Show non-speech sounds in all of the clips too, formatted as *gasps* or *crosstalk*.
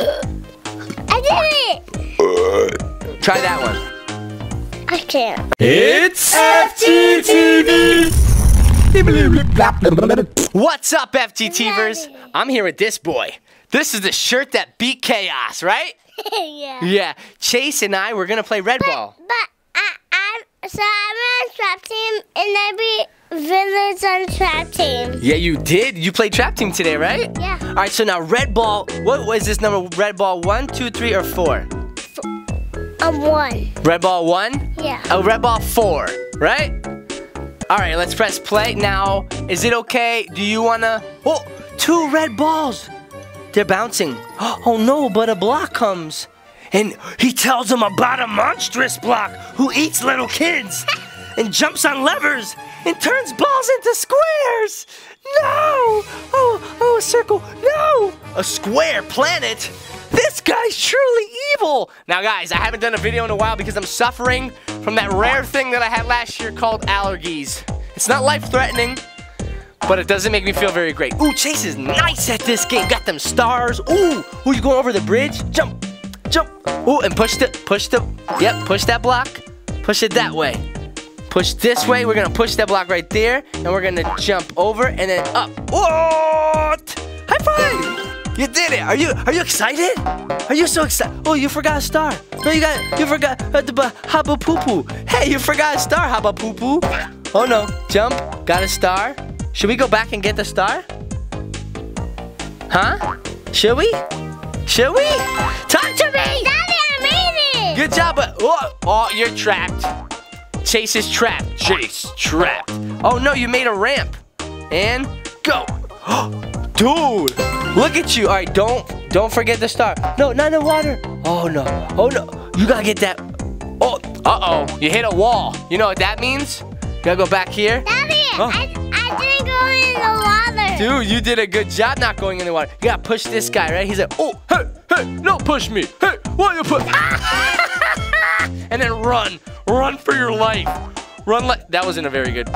I did it! Try that one. I can't. It's FGTeeV. What's up, FGTeeVers? I'm here with this boy. This is the shirt that beat Kaos, right? *laughs* yeah. Yeah. Chase and I, we're gonna play red ball. But I, I'm so I'm on trap team and I beat village on trap team. Yeah, you did. You played trap team today, right? Yeah. All right. So now red ball. What was this number? Red ball one, two, three, or four? I'm um, one. Red ball one. Yeah. Oh, red ball four, right? All right, let's press play. Now, is it okay? Do you wanna, oh, two red balls. They're bouncing. *gasps* Oh no, but a block comes. And he tells him about a monstrous block who eats little kids *laughs* and jumps on levers and turns balls into squares. No! Oh, oh, a circle. No! A square planet? This guy's truly evil. Now, guys, I haven't done a video in a while because I'm suffering from that rare thing that I had last year called allergies. It's not life-threatening, but it doesn't make me feel very great. Ooh, Chase is nice at this game. Got them stars. Ooh, ooh, you going over the bridge? Jump, jump. Ooh, and push the, push the, yep, push that block. Push it that way. Push this way. We're gonna push that block right there, and we're gonna jump over and then up. What? High five! You did it. Are you are you excited? Are you so excited? Oh, you forgot a star. No, you got you forgot uh, the ba- haba poo poo. Hey, you forgot a star, haba poo poo. Oh no, jump. Got a star. Should we go back and get the star? Huh? Should we? Should we? Talk to me. Daddy, I made it! Good job, but oh, oh, you're trapped. Chase is trapped. Chase trapped. Oh no, you made a ramp. And go. *gasps* Dude, look at you. All right, don't don't forget the star. No, not in the water. Oh no. Oh no. You gotta get that. Oh, uh-oh. You hit a wall. You know what that means? You gotta go back here. Daddy, Oh. I, I didn't go in the water. Dude, you did a good job not going in the water. You gotta push this guy, right? He's like, oh, hey, hey, no, push me. Hey, why you push? *laughs* and then run, run for your life. Run like, that wasn't a very good,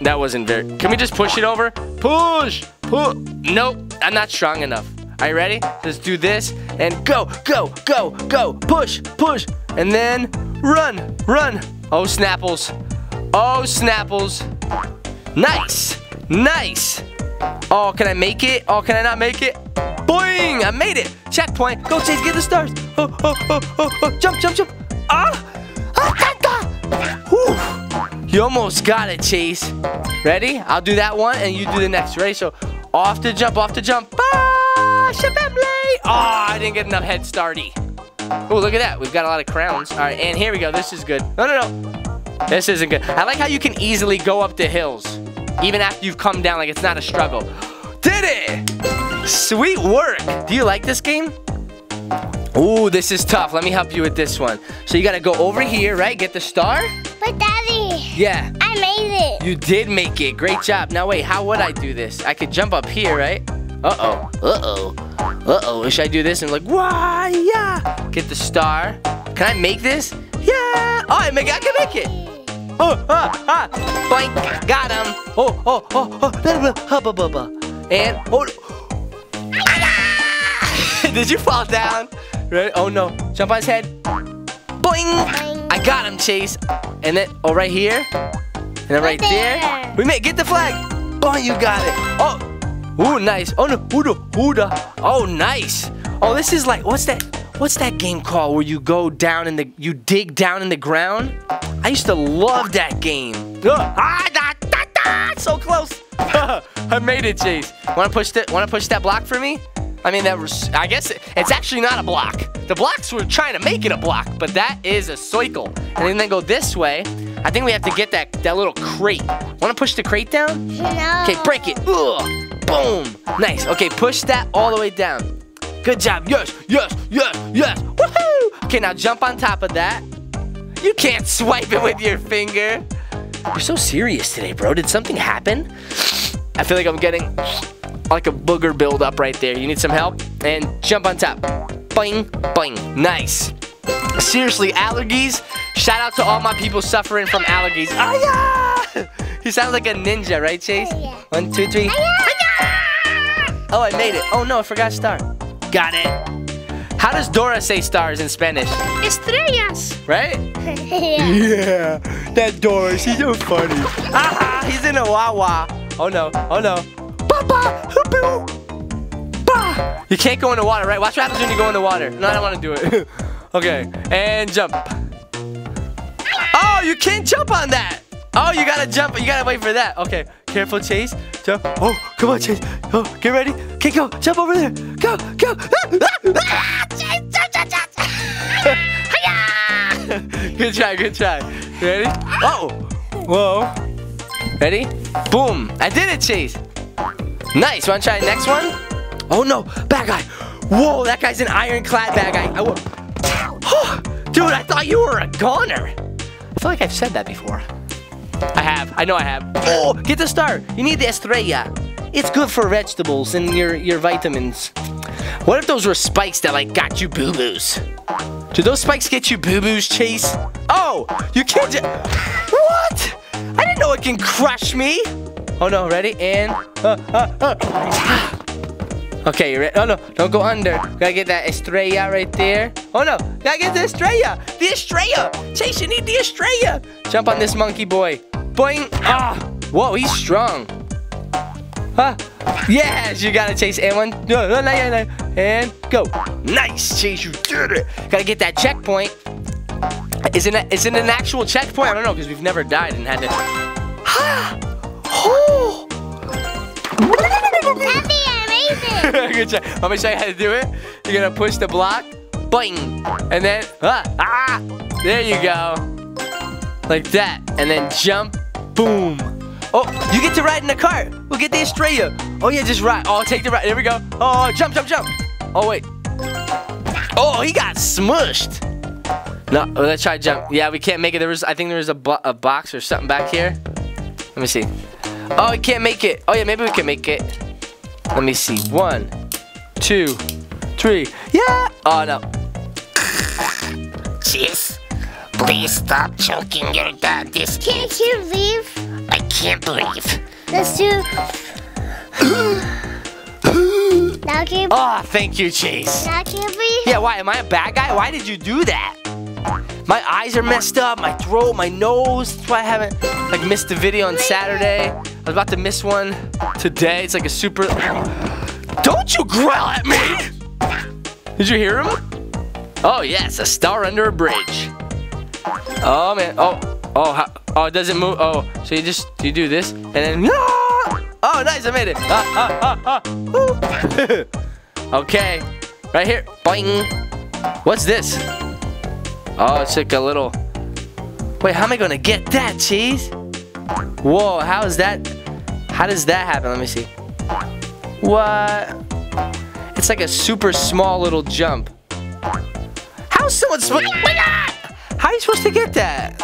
that wasn't very, can we just push it over? Push, push. Nope, I'm not strong enough. Are you ready? Let's do this and go, go, go, go. Push, push, and then run, run. Oh, Snapples. Oh, Snapples. Nice, nice. Oh, can I make it? Oh, can I not make it? Boing! I made it. Checkpoint. Go, Chase. Get the stars. Oh, oh, oh, oh, oh. Jump, jump, jump. Ah! Ah, da. Whew. You almost got it, Chase. Ready? I'll do that one, and you do the next. Ready? So, off the jump, off the jump. Ah! Shabamley! Oh, I didn't get enough head starty. Oh, look at that. We've got a lot of crowns. All right, and here we go. This is good. No, no, no. This isn't good. I like how you can easily go up the hills, even after you've come down, like it's not a struggle. Did it! Sweet work. Do you like this game? Ooh, this is tough. Let me help you with this one. So you gotta go over here, right? Get the star? But Daddy, Yeah. I made it. You did make it. Great job. Now wait, how would I do this? I could jump up here, right? Uh-oh. Uh-oh. Uh-oh. Should I do this and like, why, yeah. Get the star. Can I make this? Yeah. Oh, I make I can make it. Oh, ah, ah. Boink. Got him. Oh, oh, oh, oh. blah, blah, hubba, bubba. And, oh. *laughs* Did you fall down? Ready? Oh no. Jump on his head. Boing. I got him, Chase. And then, oh, right here. And then right, Right there. there. We made, get the flag. Oh, you got it. Oh, ooh, nice. Oh no, Huda, Huda. Oh, nice. Oh, this is like, what's that? What's that game called where you go down in the, you dig down in the ground? I used to love that game. Ugh. Ah, da, da, da, so close. *laughs* I made it, Chase. Wanna push that, wanna push that block for me? I mean, that was, I guess it, it's actually not a block. The blocks were trying to make it a block, but that is a circle. And then go this way. I think we have to get that, that little crate. Want to push the crate down? No. Okay, break it. Ugh. Boom. Nice. Okay, push that all the way down. Good job. Yes, yes, yes, yes. Woohoo! Okay, now jump on top of that. You can't swipe it with your finger. You're so serious today, bro. Did something happen? I feel like I'm getting like a booger build up right there. You need some help? And jump on top. Boing, boing. Nice. Seriously, allergies? Shout out to all my people suffering from allergies. Ah, yeah! *laughs* He sounds like a ninja, right, Chase? Yeah. One, two, three. Oh, I made it. Oh no, I forgot star. Got it. How does Dora say stars in Spanish? Estrellas. Right? *laughs* yeah. Yeah, that Dora, she's so funny. Ah, he's in a Wawa. Oh no, oh no. Papa, hoopoo. Bah. You can't go in the water, right? Watch what happens when you go in the water. No, I don't want to do it. *laughs* okay, and jump. Oh, you can't jump on that. Oh, you gotta jump. You gotta wait for that. Okay, careful, Chase. Jump. Oh, come on, Chase. Oh, get ready. Okay, go. Jump over there. Go, go. *laughs* *laughs* Good try, good try. Ready? Oh, whoa. Ready? Boom. I did it, Chase. Nice. Want to try the next one? Oh no, bad guy. Whoa, that guy's an ironclad bad guy. I will. Oh, dude, I thought you were a goner. I feel like I've said that before. I have. I know I have. Oh, get the star. You need the estrella. It's good for vegetables and your your vitamins. What if those were spikes that like got you boo boos? Do those spikes get you boo boos, Chase? Oh, you can't. What? I didn't know it can crush me. Oh no, ready? And uh, uh, uh. Okay, you ready? Oh no, don't go under. Gotta get that estrella right there. Oh no, gotta get the estrella. The estrella. Chase, you need the estrella. Jump on this monkey boy. Boing. Ah. Whoa, he's strong. Huh? Yes, you gotta chase. And one. No, no, no, no, no. And go. Nice, Chase, you did it. Gotta get that checkpoint. Isn't it, is it an actual checkpoint? I don't know, because we've never died and had to. Oh. That'd be amazing. I'm *laughs* gonna show you how to do it. You're gonna push the block, boing, and then ah, ah, there you go, like that, and then jump, boom. Oh, you get to ride in the cart. We'll get the Estrella. Oh yeah, just ride. Oh, take the ride. There we go. Oh, jump, jump, jump. Oh wait. Oh, he got smushed. No, let's try jump. Yeah, we can't make it. There was, I think there was a, bo a box or something back here. Let me see. Oh, I can't make it. Oh yeah, maybe we can make it. Let me see. One, two, three. Yeah. Oh no. Chief, please stop choking your dad. This. Can't you leave? I can't believe. Let's do. now can Oh, thank you, Chase. now can we? Yeah, why? Am I a bad guy? Why did you do that? My eyes are messed up, my throat, my nose. That's why I haven't like missed a video on Saturday. I was about to miss one today. It's like a super. Don't you growl at me! Did you hear him? Oh yes, a star under a bridge. Oh man. Oh, oh, how, oh, it doesn't move. Oh, so you just you do this and then. *laughs* Oh, nice, I made it. Ah, ah, ah, ah. *laughs* Okay, right here. Boing. What's this? Oh, it's like a little. Wait, how am I gonna get that cheese? Whoa, how is that? How does that happen? Let me see. What? It's like a super small little jump. How's someone supposed? How are you supposed to get that?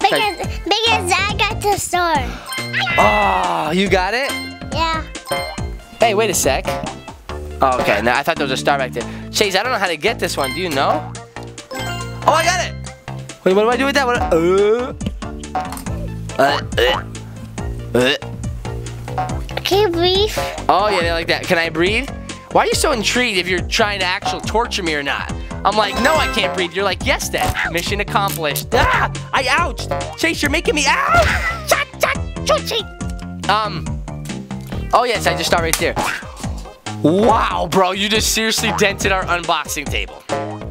Because because I got the star. Oh, you got it? Yeah. Hey, wait a sec. Oh, okay. Now I thought there was a star back there. Chase, I don't know how to get this one. Do you know? Oh, I got it. Wait, what do I do with that? What? Uh, uh, uh. Can you breathe? Oh yeah, they like that. Can I breathe? Why are you so intrigued if you're trying to actually torture me or not? I'm like, no, I can't breathe. You're like, yes, Dad. Mission accomplished. Ah, I ouched. Chase, you're making me ouch. Cha, cha. Um. Oh yes, I just start right there. Wow, bro, you just seriously dented our unboxing table.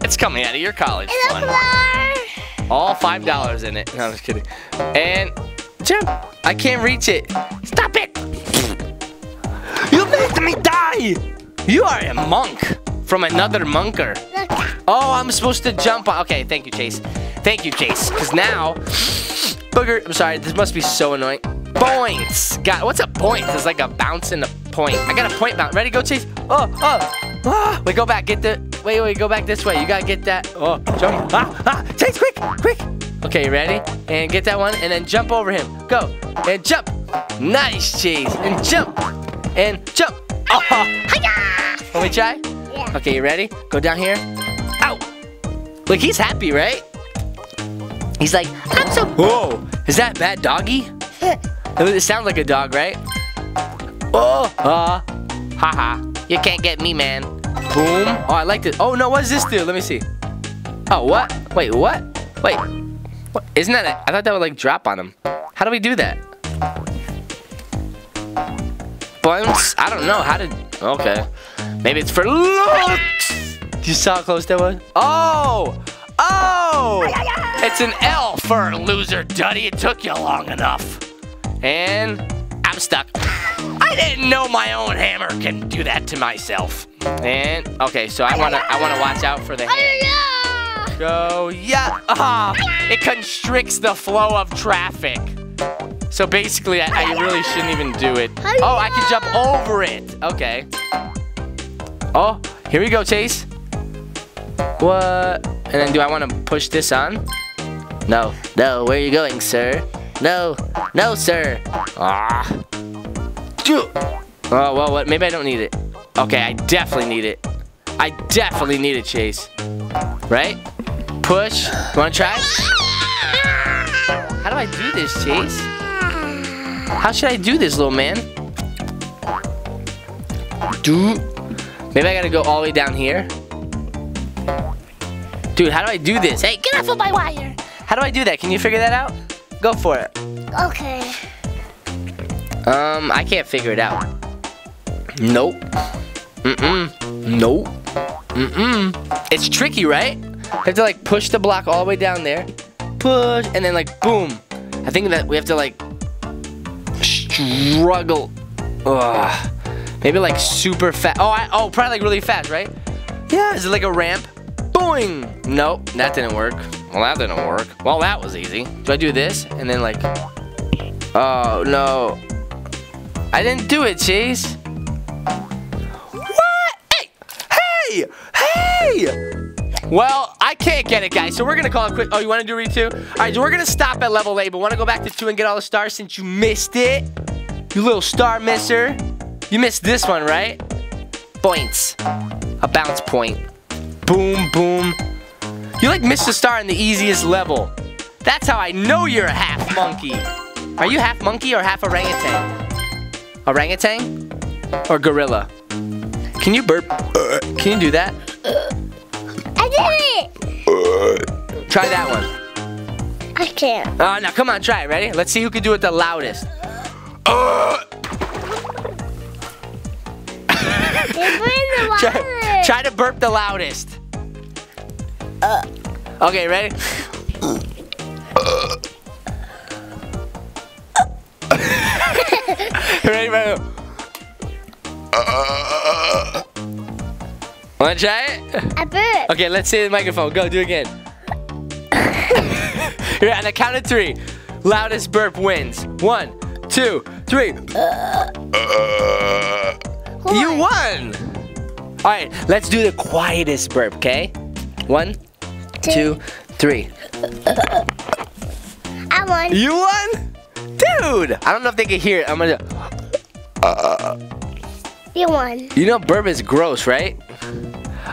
It's coming out of your college fund. All five dollars in it. No, I'm just kidding. And jump. I can't reach it. Stop it. You made me die. You are a monk from another monker. Oh, I'm supposed to jump. Okay, thank you, Chase. Thank you, Chase. Because now, booger. I'm sorry. This must be so annoying. Points. Got what's a point? It's like a bounce and a point. I got a point bounce. Ready? Go, Chase. Oh, oh. Ah. Wait, go back. Get the. Wait, wait. Go back this way. You gotta get that. Oh, jump. Ah, ah. Chase, quick, quick. Okay, you ready? And get that one, and then jump over him. Go and jump. Nice, Chase. And jump. And jump. Oh. Hiya! Want me try? Yeah. Okay, you ready? Go down here. Ow! Look, he's happy, right? He's like, I'm so. Whoa! *laughs* Is that bad doggy? *laughs* It sounds like a dog, right? Oh! Uh, haha. You can't get me, man. boom. Oh, I like it. Oh no, what does this do? Let me see. Oh, what? Wait, what? Wait. What? Isn't that? A, I thought that would like drop on him. How do we do that? Bounce? I don't know how to. Okay. Maybe it's for looks. You saw how close that was? Oh! Oh! It's an L for loser, Duddy. It took you long enough. And I'm stuck. I didn't know my own hammer can do that to myself. And okay, so I wanna I wanna watch out for the hand. Go yeah. Ah, it constricts the flow of traffic. So basically, I, I really shouldn't even do it. Oh, I can jump over it. Okay. Oh, here we go, Chase. What? And then do I want to push this on? No, no, where are you going, sir? No, no, sir. Ah. Oh, well, what? Maybe I don't need it. Okay, I definitely need it. I definitely need it, Chase. Right? Push. You want to try? How do I do this, Chase? How should I do this, little man? Do. Maybe I gotta go all the way down here. Dude, how do I do this? Hey, get off of my wire. How do I do that? Can you figure that out? Go for it. Okay. Um, I can't figure it out. Nope. Mm-mm. Nope. Mm-mm. It's tricky, right? Have to like push the block all the way down there. Push, and then like boom. I think that we have to like struggle. Ugh. Maybe like super fast. Oh, I, oh, probably like really fast, right? Yeah, is it like a ramp? Boing! Nope, that didn't work. Well, that didn't work. Well, that was easy. Do I do this? And then like, oh no. I didn't do it, Chase. What? Hey! Hey! Hey! Well, I can't get it, guys, so we're gonna call it quit. Oh, you wanna do read two? All right, so we're gonna stop at level eight, but wanna go back to two and get all the stars since you missed it? You little star misser. You missed this one, right? Points. A bounce point. Boom, boom. You like missed a star in the easiest level. That's how I know you're a half monkey. Are you half monkey or half orangutan? Orangutan? Or gorilla? Can you burp? Can you do that? I did it. Try that one. I can't. Oh, now come on, try it. Ready? Let's see who can do it the loudest. The. *laughs* Try, try to burp the loudest. Uh. Okay, ready? ready, Wanna try it? I burp. Okay, let's say the microphone. Go, do it again. *laughs* Here, on the count of three, loudest burp wins. One, two, three. You won! All right, let's do the quietest burp, okay? One, two, three. I won. You won? Dude! I don't know if they can hear it. I'm gonna. Uh, You won. You know, burp is gross, right?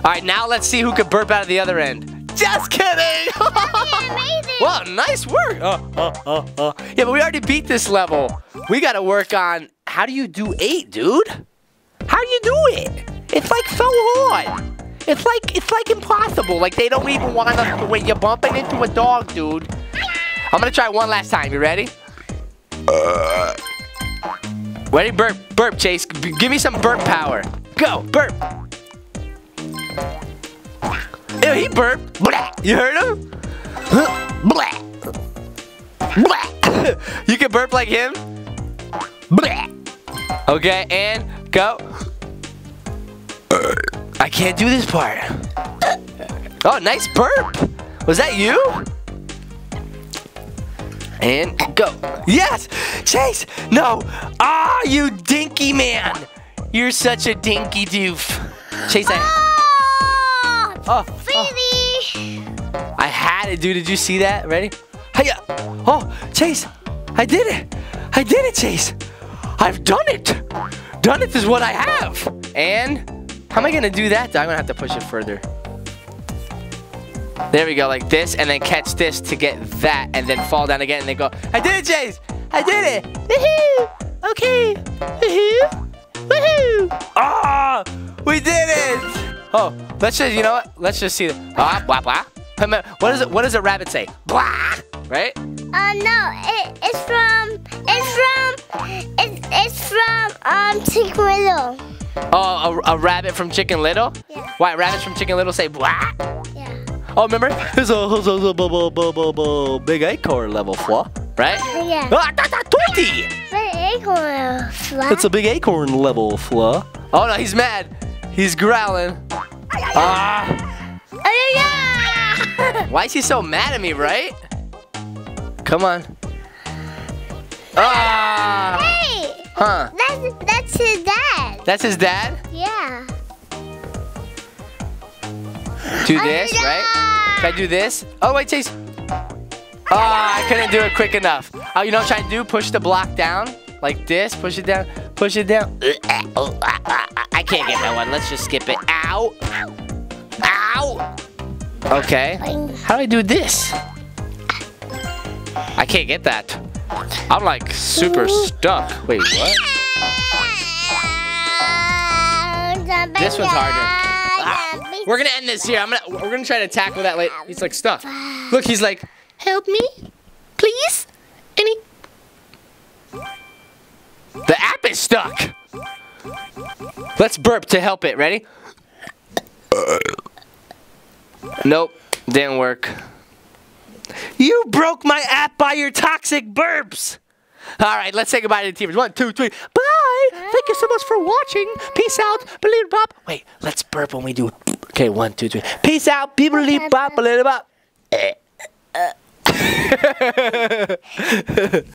All right, now let's see who can burp out of the other end. Just kidding! *laughs* Amazing. Wow, nice work. Uh, uh, uh, uh. Yeah, but we already beat this level. We gotta work on how do you do eight, dude? How do you do it? It's like so hard. It's like it's like impossible. Like they don't even want us to wait. You're bumping into a dog, dude. I'm gonna try one last time. You ready? Uh. Ready? Burp, burp, Chase. G- give me some burp power. Go, burp. Ew, he burped. Blah. You heard him? Blah. Blah. *laughs* you can burp like him? Blah. Okay, and go. I can't do this part. Oh, nice burp. Was that you? And go. Yes! Chase! No! Ah, you dinky man! You're such a dinky doof. Chase, I, Oh, it, dude. Did you see that? Ready? Hiya! Oh, Chase! I did it! I did it, Chase! I've done it! Done it is what I have! And how am I gonna do that? I'm gonna have to push it further. There we go, like this, and then catch this to get that, and then fall down again, and then go, I did it, Chase! I did it! Woohoo! Okay! Woohoo! Woohoo! Ah! we did it! Oh, let's just, you know what? Let's just see. Ah, blah, blah. What is it? What does a rabbit say? Blah, right? Uh, no, it, it's from, it's from, it's, it's from, um, Chicken Little. Oh, a, a rabbit from Chicken Little? Yeah. Why rabbits from Chicken Little say blah? Yeah. Oh, remember? There's a, there's a, there's a bu- bu- bu- big acorn level flaw, right? Yeah. Ah, da- da- 20! But acorn flat. It's a big acorn level flaw. Oh no, he's mad. He's growling. Ah! Oh, yeah. Why is he so mad at me, right? Come on. Ah! Hey, Huh? that's, that's his dad. That's his dad? Yeah. Do this, right? Can I do this? Oh, wait, Chase. Oh, I couldn't do it quick enough. Oh, you know what I'm trying to do? Push the block down. Like this. Push it down. Push it down. Oh. I can't get that one. Let's just skip it. Ow. Ow. Okay. How do I do this? I can't get that. I'm like super stuck. Wait, what? This one's harder. Ah, we're gonna end this here. I'm gonna we're gonna try to tackle that later. He's like stuck. Look, he's like, help me, please. And he The app is stuck. Let's burp to help it. Ready? Nope, didn't work. You broke my app by your toxic burps. All right, let's say goodbye to the teamers. One, two, three. Bye. Thank you so much for watching. Peace out. Believe bop. Wait, let's burp when we do. Okay, one, two, three. Peace out. Believe bop. Believe bop. Eh. *laughs*